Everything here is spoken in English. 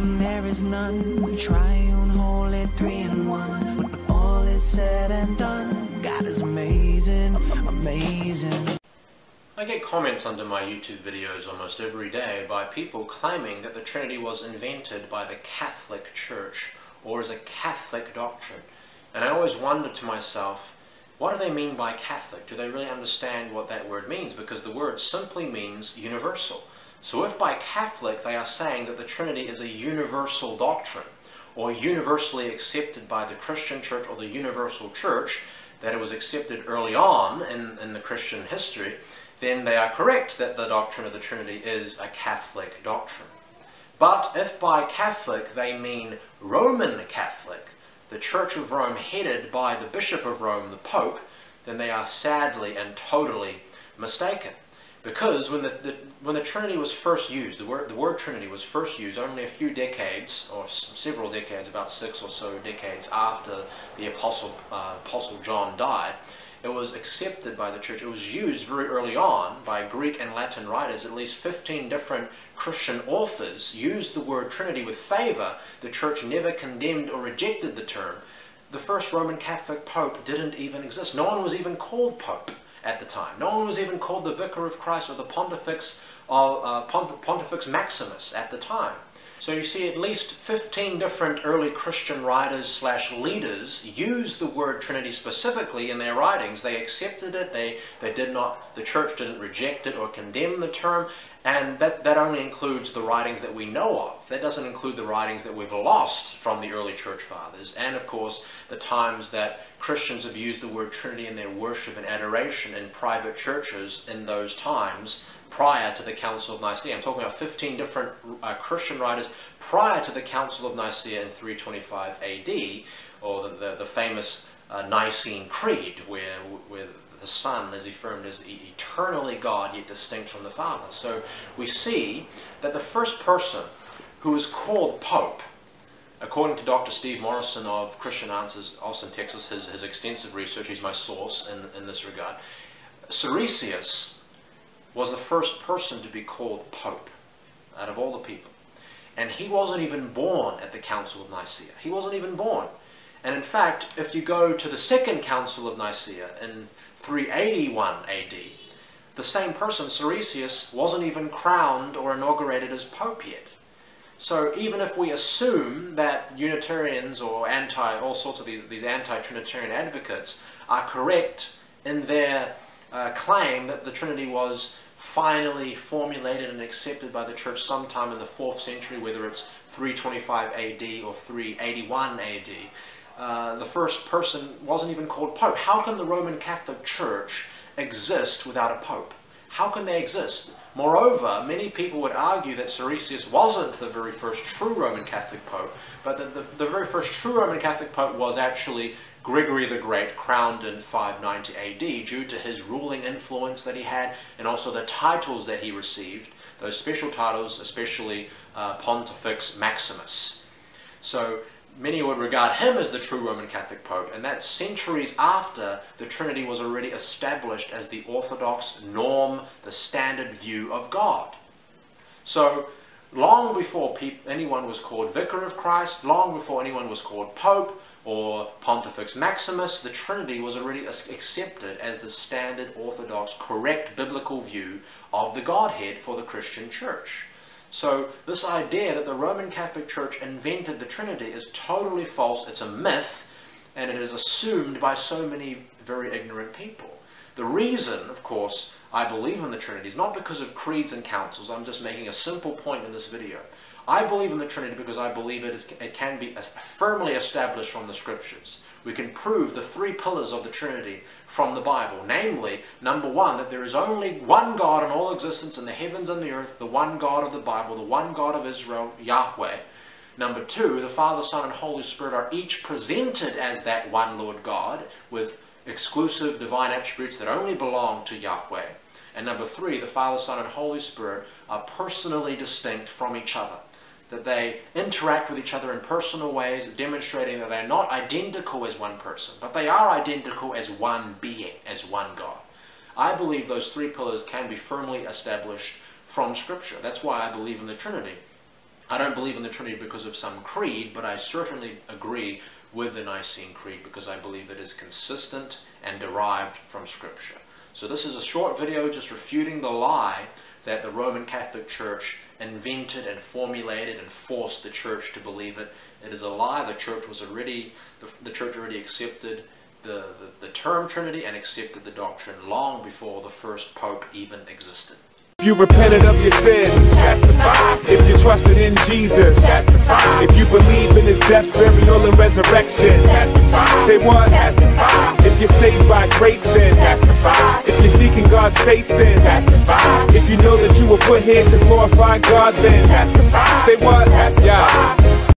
there is none. Triune, holy, three in one. When all is said and done, God is amazing, amazing. I get comments under my YouTube videos almost every day by people claiming that the Trinity was invented by the Catholic Church or is a Catholic doctrine. And I always wonder to myself, what do they mean by Catholic? Do they really understand what that word means? Because the word simply means universal. So if by Catholic they are saying that the Trinity is a universal doctrine, or universally accepted by the Christian Church or the Universal Church, that it was accepted early on in, in the Christian history, then they are correct that the doctrine of the Trinity is a Catholic doctrine. But if by Catholic they mean Roman Catholic, the Church of Rome headed by the Bishop of Rome, the Pope, then they are sadly and totally mistaken. Because when the, the, when the Trinity was first used, the word, the word Trinity was first used only a few decades, or several decades, about six or so decades after the Apostle, uh, Apostle John died, it was accepted by the church. It was used very early on by Greek and Latin writers. At least 15 different Christian authors used the word Trinity with favor. The church never condemned or rejected the term. The first Roman Catholic Pope didn't even exist. No one was even called Pope at the time. No one was even called the Vicar of Christ or the Pontifex, uh, Pontifex Maximus at the time. So you see at least 15 different early Christian writers slash leaders use the word Trinity specifically in their writings. They accepted it, they, they did not, the church didn't reject it or condemn the term, and that, that only includes the writings that we know of. That doesn't include the writings that we've lost from the early church fathers, and of course the times that Christians have used the word Trinity in their worship and adoration in private churches in those times prior to the Council of Nicaea. I'm talking about 15 different uh, Christian writers prior to the Council of Nicaea in 325 AD, or the, the, the famous uh, Nicene Creed, where, where the Son is affirmed as eternally God, yet distinct from the Father. So we see that the first person who is called Pope, according to Dr. Steve Morrison of Christian Answers, Austin, Texas, his, his extensive research, he's my source in, in this regard, Siricius was the first person to be called Pope out of all the people. And he wasn't even born at the Council of Nicaea. He wasn't even born. And in fact, if you go to the Second Council of Nicaea in 381 AD, the same person, Siricius, wasn't even crowned or inaugurated as Pope yet. So even if we assume that Unitarians or anti, all sorts of these, these anti-Trinitarian advocates are correct in their uh, claim that the Trinity was finally formulated and accepted by the church sometime in the 4th century, whether it's 325 AD or 381 AD. Uh, the first person wasn't even called Pope. How can the Roman Catholic Church exist without a Pope? How can they exist? Moreover, many people would argue that Siricius wasn't the very first true Roman Catholic Pope, but that the, the very first true Roman Catholic Pope was actually Gregory the Great, crowned in 590 AD, due to his ruling influence that he had, and also the titles that he received, those special titles, especially uh, Pontifex Maximus. So many would regard him as the true Roman Catholic Pope, and that's centuries after the Trinity was already established as the orthodox norm, the standard view of God. So long before anyone was called Vicar of Christ, long before anyone was called Pope, or Pontifex Maximus, the Trinity was already accepted as the standard orthodox, correct biblical view of the Godhead for the Christian church. So this idea that the Roman Catholic Church invented the Trinity is totally false. It's a myth, and it is assumed by so many very ignorant people. The reason, of course, I believe in the Trinity is not because of creeds and councils. I'm just making a simple point in this video. I believe in the Trinity because I believe it, is, it can be firmly established from the Scriptures. We can prove the three pillars of the Trinity from the Bible. Namely, number one, that there is only one God in all existence in the heavens and the earth, the one God of the Bible, the one God of Israel, Yahweh. Number two, the Father, Son, and Holy Spirit are each presented as that one Lord God with exclusive divine attributes that only belong to Yahweh. And number three, the Father, Son, and Holy Spirit are personally distinct from each other that they interact with each other in personal ways, demonstrating that they're not identical as one person, but they are identical as one being, as one God. I believe those three pillars can be firmly established from Scripture. That's why I believe in the Trinity. I don't believe in the Trinity because of some creed, but I certainly agree with the Nicene Creed because I believe it is consistent and derived from Scripture. So this is a short video just refuting the lie that the Roman Catholic Church invented and formulated and forced the church to believe it. It is a lie. The church was already, the, the church already accepted the, the, the term Trinity and accepted the doctrine long before the first Pope even existed. If you repented of your sins, testify. If you trusted in Jesus, testify. If you believe in his death, burial, and resurrection, testify. Say what? Testify. You're saved by grace, then testify. If you're seeking God's face, then testify. If you know that you were put here to glorify God, then testify. Say what? Testify. Yeah.